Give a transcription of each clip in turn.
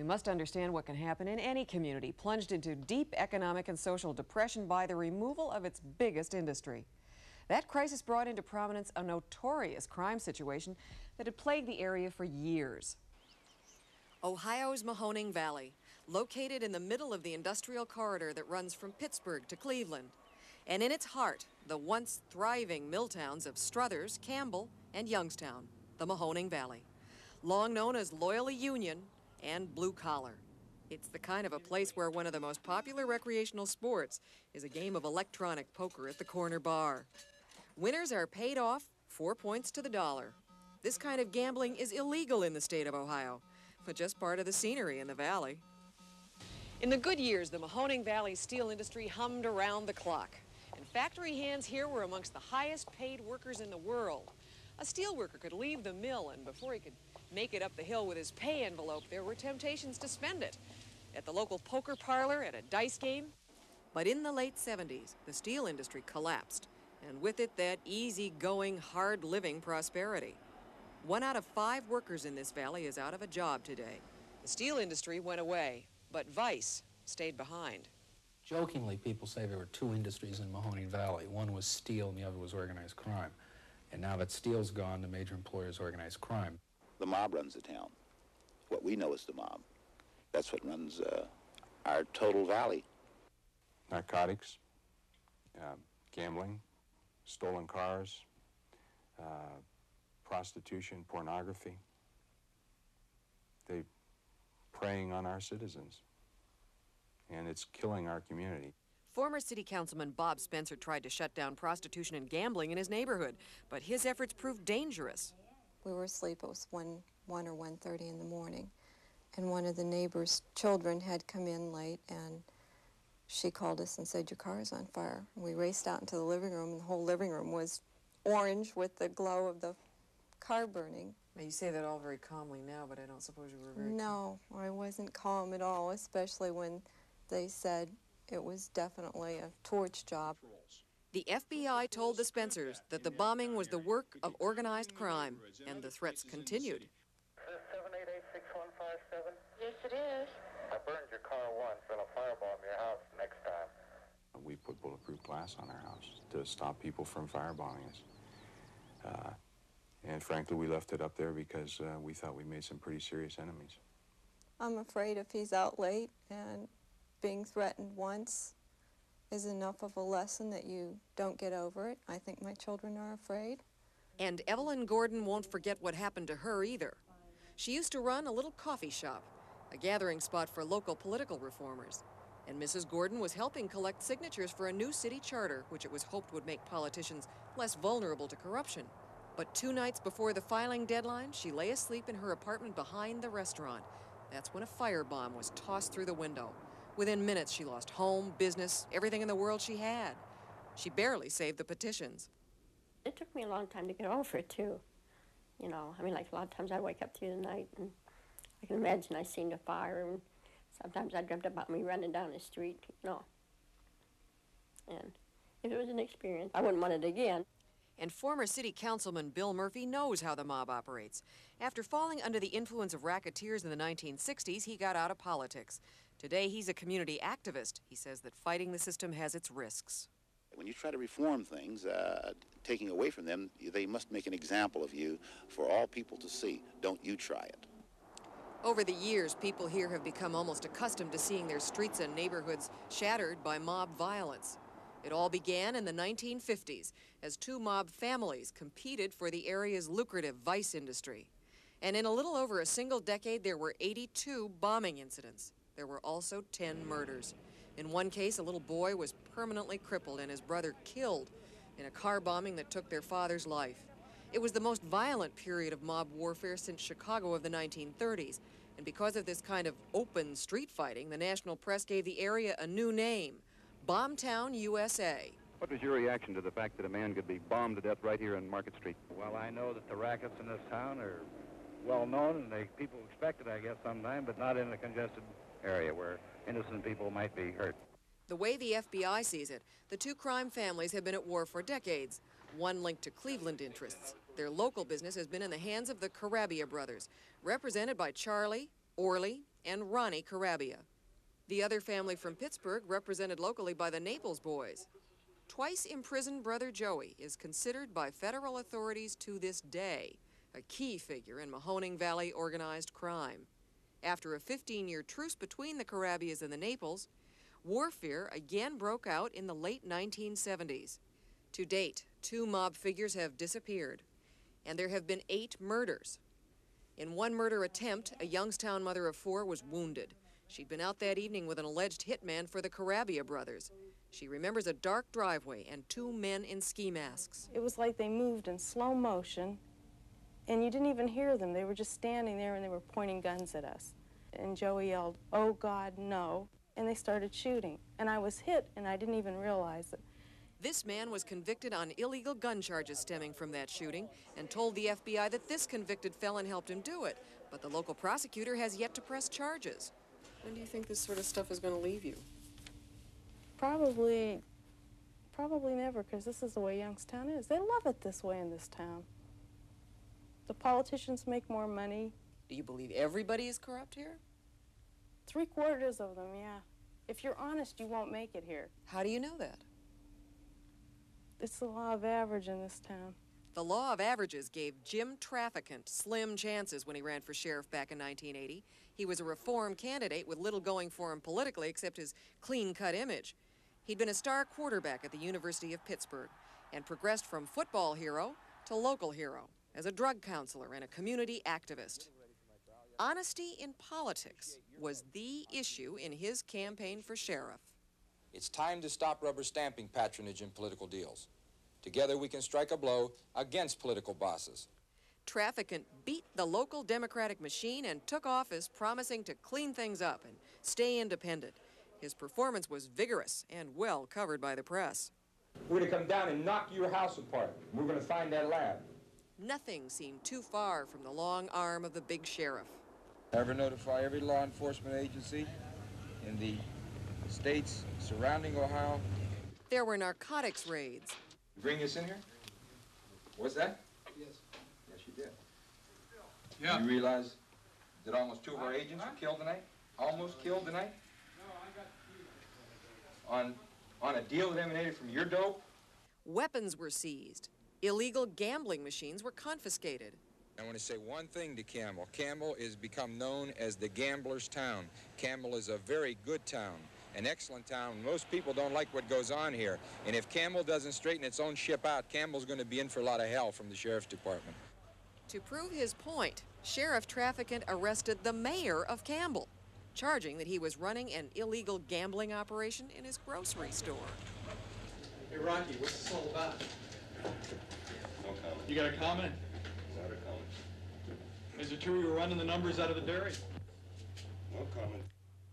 We must understand what can happen in any community plunged into deep economic and social depression by the removal of its biggest industry. That crisis brought into prominence a notorious crime situation that had plagued the area for years. Ohio's Mahoning Valley, located in the middle of the industrial corridor that runs from Pittsburgh to Cleveland. And in its heart, the once thriving mill towns of Struthers, Campbell, and Youngstown, the Mahoning Valley. Long known as Loyally Union and Blue Collar. It's the kind of a place where one of the most popular recreational sports is a game of electronic poker at the corner bar. Winners are paid off four points to the dollar. This kind of gambling is illegal in the state of Ohio, but just part of the scenery in the valley. In the good years, the Mahoning Valley steel industry hummed around the clock. And factory hands here were amongst the highest paid workers in the world. A steel worker could leave the mill, and before he could make it up the hill with his pay envelope, there were temptations to spend it. At the local poker parlor, at a dice game. But in the late 70s, the steel industry collapsed, and with it that easy-going, hard-living prosperity. One out of five workers in this valley is out of a job today. The steel industry went away, but vice stayed behind. Jokingly, people say there were two industries in Mahoning Valley. One was steel and the other was organized crime. And now that steel's gone, the major employers is organized crime. The mob runs the town. What we know is the mob. That's what runs uh, our total valley. Narcotics, uh, gambling, stolen cars, uh, prostitution, pornography. They're preying on our citizens. And it's killing our community. Former City Councilman Bob Spencer tried to shut down prostitution and gambling in his neighborhood, but his efforts proved dangerous. We were asleep. It was 1, 1 or 1.30 in the morning. And one of the neighbor's children had come in late, and she called us and said, your car is on fire. And we raced out into the living room, and the whole living room was orange with the glow of the car burning. Now, you say that all very calmly now, but I don't suppose you were very No, I wasn't calm at all, especially when they said it was definitely a torch job. The FBI told the Spencers that the bombing was the work of organized crime, and the threats continued. Seven eight eight six one five seven. Yes, it is. I burned your car once, and I'll firebomb your house next time. We put bulletproof glass on our house to stop people from firebombing us. Uh, and frankly, we left it up there because uh, we thought we made some pretty serious enemies. I'm afraid if he's out late and being threatened once is enough of a lesson that you don't get over it. I think my children are afraid. And Evelyn Gordon won't forget what happened to her either. She used to run a little coffee shop, a gathering spot for local political reformers. And Mrs. Gordon was helping collect signatures for a new city charter, which it was hoped would make politicians less vulnerable to corruption. But two nights before the filing deadline, she lay asleep in her apartment behind the restaurant. That's when a firebomb was tossed through the window. Within minutes, she lost home, business, everything in the world she had. She barely saved the petitions. It took me a long time to get over it, too. You know, I mean, like a lot of times I wake up through the night and I can imagine I seen the fire, and sometimes I dreamt about me running down the street, you know. And if it was an experience, I wouldn't want it again. And former city councilman Bill Murphy knows how the mob operates. After falling under the influence of racketeers in the 1960s, he got out of politics. Today, he's a community activist. He says that fighting the system has its risks. When you try to reform things, uh, taking away from them, they must make an example of you for all people to see. Don't you try it. Over the years, people here have become almost accustomed to seeing their streets and neighborhoods shattered by mob violence. It all began in the 1950s as two mob families competed for the area's lucrative vice industry. And in a little over a single decade, there were 82 bombing incidents. There were also 10 murders. In one case, a little boy was permanently crippled and his brother killed in a car bombing that took their father's life. It was the most violent period of mob warfare since Chicago of the 1930s. And because of this kind of open street fighting, the national press gave the area a new name, Bombtown, USA. What was your reaction to the fact that a man could be bombed to death right here on Market Street? Well, I know that the rackets in this town are well known, and they, people expect it, I guess, sometime, but not in a congested area where innocent people might be hurt. The way the FBI sees it, the two crime families have been at war for decades, one linked to Cleveland interests. Their local business has been in the hands of the Carabbia brothers, represented by Charlie, Orly, and Ronnie Carabbia. The other family from Pittsburgh, represented locally by the Naples boys. Twice imprisoned brother Joey is considered by federal authorities to this day a key figure in Mahoning Valley organized crime. After a 15 year truce between the Carabbias and the Naples, warfare again broke out in the late 1970s. To date, two mob figures have disappeared, and there have been eight murders. In one murder attempt, a Youngstown mother of four was wounded. She'd been out that evening with an alleged hitman for the Carabbia brothers. She remembers a dark driveway and two men in ski masks. It was like they moved in slow motion, and you didn't even hear them. They were just standing there and they were pointing guns at us. And Joey yelled, Oh God, no. And they started shooting. And I was hit, and I didn't even realize it. This man was convicted on illegal gun charges stemming from that shooting and told the FBI that this convicted felon helped him do it. But the local prosecutor has yet to press charges. When do you think this sort of stuff is going to leave you? Probably, probably never, because this is the way Youngstown is. They love it this way in this town. The politicians make more money. Do you believe everybody is corrupt here? Three quarters of them, yeah. If you're honest, you won't make it here. How do you know that? It's the law of average in this town. The law of averages gave Jim Traficant slim chances when he ran for sheriff back in 1980. He was a reform candidate with little going for him politically except his clean cut image. He'd been a star quarterback at the University of Pittsburgh and progressed from football hero to local hero as a drug counselor and a community activist. Honesty in politics was the issue in his campaign for sheriff. It's time to stop rubber stamping patronage in political deals. Together we can strike a blow against political bosses. Traficant beat the local Democratic machine and took office promising to clean things up and stay independent. His performance was vigorous and well covered by the press. We're going to come down and knock your house apart. We're going to find that lab. Nothing seemed too far from the long arm of the big sheriff. Ever notify every law enforcement agency in the states surrounding Ohio? There were narcotics raids. You bring this in here? What's that? Yes. Yes, you did. Yeah. You realize that almost two of our agents were killed tonight? Almost killed tonight? On, on a deal that emanated from your dope? Weapons were seized. Illegal gambling machines were confiscated. I want to say one thing to Campbell. Campbell is become known as the gambler's town. Campbell is a very good town, an excellent town. Most people don't like what goes on here. And if Campbell doesn't straighten its own ship out, Campbell's going to be in for a lot of hell from the sheriff's department. To prove his point, Sheriff Traficant arrested the mayor of Campbell, charging that he was running an illegal gambling operation in his grocery store. Hey, Rocky, what's this all about? No comment. You got a comment? Not a comment. Is it true you were running the numbers out of the dairy? No comment.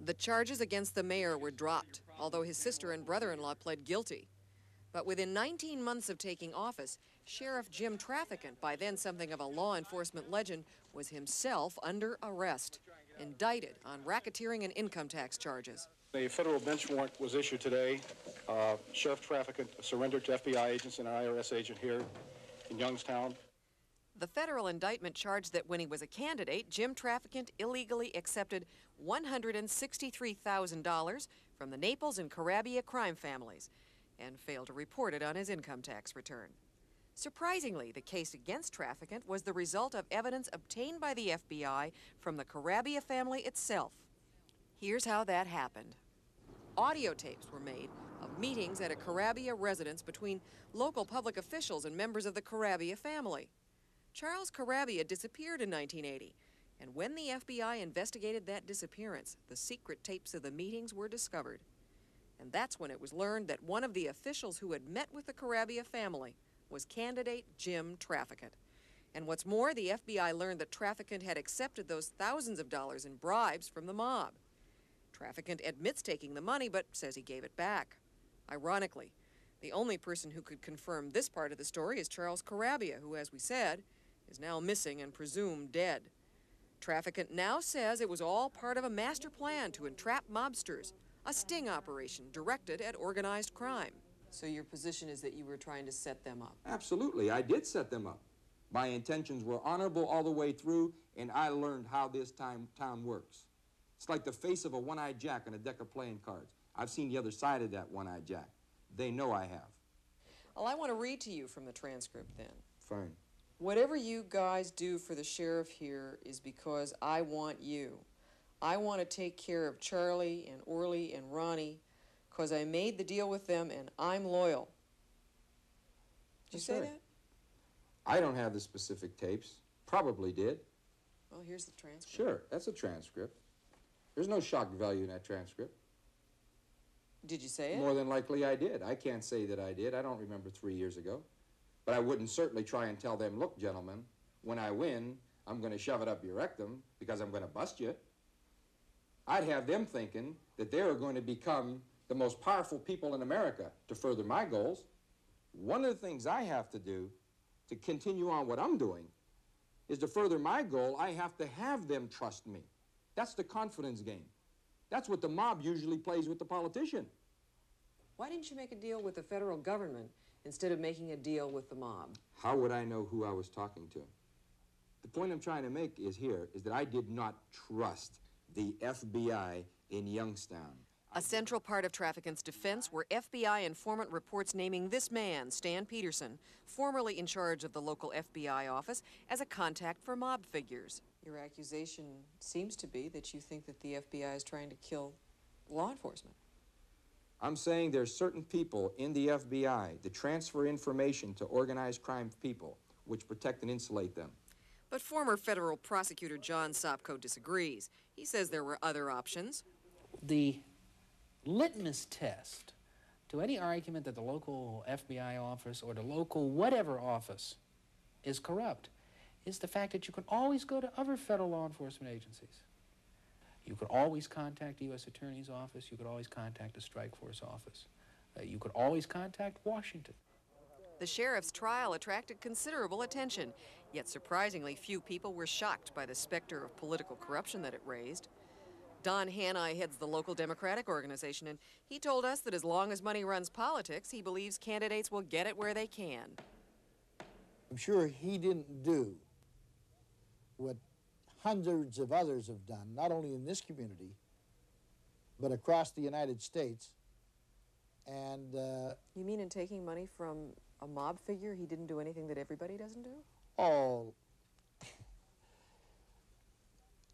The charges against the mayor were dropped, although his sister and brother in law pled guilty. But within 19 months of taking office, Sheriff Jim Traficant, by then something of a law enforcement legend, was himself under arrest, indicted on racketeering and income tax charges. A federal bench warrant was issued today. Uh, Sheriff Traficant surrendered to FBI agents and an IRS agent here in Youngstown. The federal indictment charged that when he was a candidate, Jim Traficant illegally accepted $163,000 from the Naples and Carabbia crime families and failed to report it on his income tax return. Surprisingly, the case against Traficant was the result of evidence obtained by the FBI from the Carabbia family itself. Here's how that happened. Audio tapes were made of meetings at a Carabbia residence between local public officials and members of the Carabbia family. Charles Carabbia disappeared in 1980, and when the FBI investigated that disappearance, the secret tapes of the meetings were discovered. And that's when it was learned that one of the officials who had met with the Carabbia family was candidate Jim Traficant. And what's more, the FBI learned that Traficant had accepted those thousands of dollars in bribes from the mob. Traficant admits taking the money, but says he gave it back. Ironically, the only person who could confirm this part of the story is Charles Carabbia, who, as we said, is now missing and presumed dead. Traficant now says it was all part of a master plan to entrap mobsters, a sting operation directed at organized crime. So your position is that you were trying to set them up? Absolutely. I did set them up. My intentions were honorable all the way through, and I learned how this time town works. It's like the face of a one-eyed jack on a deck of playing cards. I've seen the other side of that one-eyed jack. They know I have. Well, I want to read to you from the transcript then. Fine. Whatever you guys do for the sheriff here is because I want you. I want to take care of Charlie and Orly and Ronnie because I made the deal with them and I'm loyal. Did you say that? I don't have the specific tapes. Probably did. Well, here's the transcript. Sure, that's a transcript. There's no shock value in that transcript. Did you say it? More than likely I did. I can't say that I did. I don't remember three years ago. But I wouldn't certainly try and tell them, look, gentlemen, when I win, I'm going to shove it up your rectum because I'm going to bust you. I'd have them thinking that they are going to become the most powerful people in America to further my goals. One of the things I have to do to continue on what I'm doing is to further my goal, I have to have them trust me. That's the confidence game. That's what the mob usually plays with the politician. Why didn't you make a deal with the federal government instead of making a deal with the mob? How would I know who I was talking to? The point I'm trying to make is here is that I did not trust the FBI in Youngstown. A central part of Traficant's defense were FBI informant reports naming this man, Stan Peterson, formerly in charge of the local FBI office, as a contact for mob figures. Your accusation seems to be that you think that the FBI is trying to kill law enforcement. I'm saying there's certain people in the FBI that transfer information to organized crime people which protect and insulate them. But former federal prosecutor John Sopko disagrees. He says there were other options. The litmus test to any argument that the local FBI office or the local whatever office is corrupt is the fact that you can always go to other federal law enforcement agencies. You could always contact the U.S. Attorney's Office. You could always contact the Strike Force Office. Uh, you could always contact Washington. The sheriff's trial attracted considerable attention, yet surprisingly few people were shocked by the specter of political corruption that it raised. Don Hanni heads the local Democratic organization, and he told us that as long as money runs politics, he believes candidates will get it where they can. I'm sure he didn't do what hundreds of others have done, not only in this community, but across the United States. And uh, You mean in taking money from a mob figure, he didn't do anything that everybody doesn't do? oh,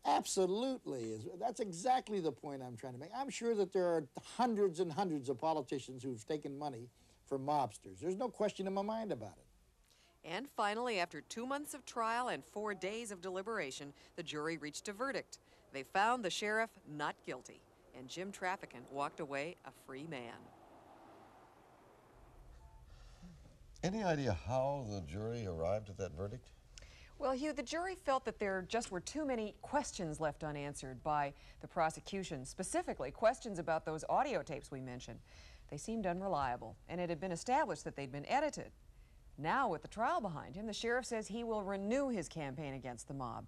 absolutely. That's exactly the point I'm trying to make. I'm sure that there are hundreds and hundreds of politicians who've taken money from mobsters. There's no question in my mind about it. And finally, after two months of trial and four days of deliberation, the jury reached a verdict. They found the sheriff not guilty, and Jim Traficant walked away a free man. Any idea how the jury arrived at that verdict? Well, Hugh, the jury felt that there just were too many questions left unanswered by the prosecution, specifically questions about those audio tapes we mentioned. They seemed unreliable, and it had been established that they'd been edited. Now, with the trial behind him, the sheriff says he will renew his campaign against the mob.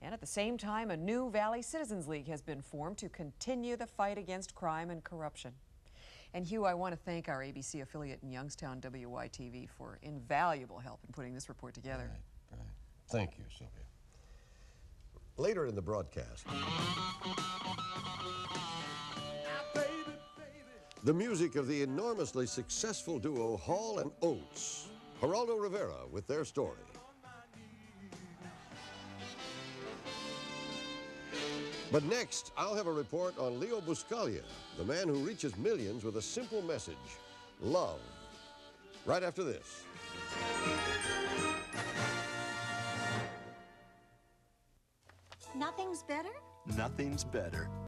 And at the same time, a new Valley Citizens League has been formed to continue the fight against crime and corruption. And Hugh, I want to thank our ABC affiliate in Youngstown, WYTV, for invaluable help in putting this report together. Thank you, Sylvia. Later in the broadcast, the music of the enormously successful duo Hall and Oates, Geraldo Rivera with their story. But next, I'll have a report on Leo Buscaglia, the man who reaches millions with a simple message love. Right after this. Nothing's better? Nothing's better